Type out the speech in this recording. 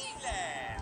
ile?